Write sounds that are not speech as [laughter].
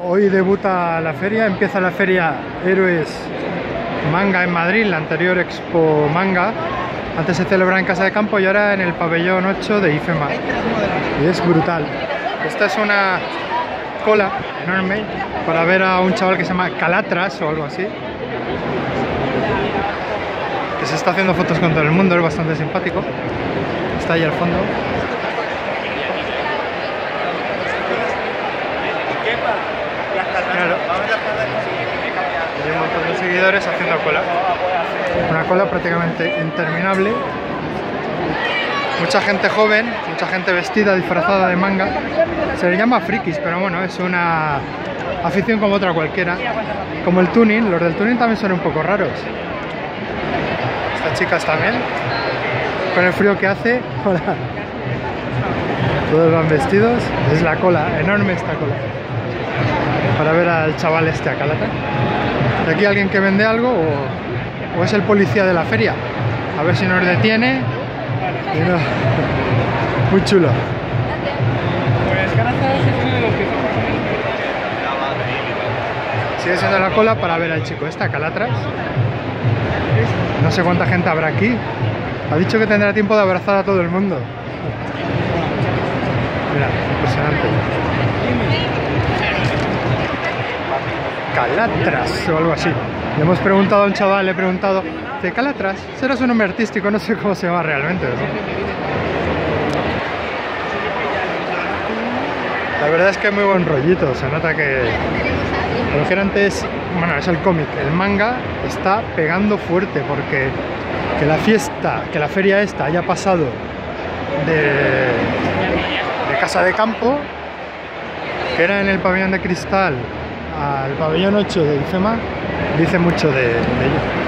Hoy debuta la feria, empieza la feria Héroes Manga en Madrid, la anterior Expo Manga. Antes se celebraba en Casa de Campo y ahora en el pabellón 8 de IFEMA. Y es brutal. Esta es una cola enorme para ver a un chaval que se llama Calatras o algo así. Que se está haciendo fotos con todo el mundo, es bastante simpático. Está ahí al fondo. Haciendo cola. Una cola prácticamente interminable. Mucha gente joven, mucha gente vestida, disfrazada de manga. Se le llama frikis, pero bueno, es una afición como otra cualquiera. Como el tuning, los del tuning también son un poco raros. Estas chicas también. Con el frío que hace, [laughs] hola. Todos van vestidos. Es la cola, enorme esta cola para ver al chaval este a Calata. ¿De aquí alguien que vende algo o, o, es el policía de la feria? A ver si nos detiene. No. [laughs] Muy chulo. Pues Calata es uno de los que Sigue siendo la cola para ver al chico este, a Calatras. No sé cuánta gente habrá aquí. Ha dicho que tendrá tiempo de abrazar a todo el mundo. Mira, impresionante. Calatras o algo así. Le hemos preguntado a un chaval, le he preguntado, ¿de Calatras? Será su nombre artístico, no sé cómo se llama realmente. La verdad es que es muy buen rollito, se nota que... Lo que era antes, bueno, es el cómic, el manga está pegando fuerte porque que la fiesta, que la feria esta haya pasado de, de casa de campo, que era en el pabellón de cristal, al pabellón 8 de IFEMA dice mucho de, de ello.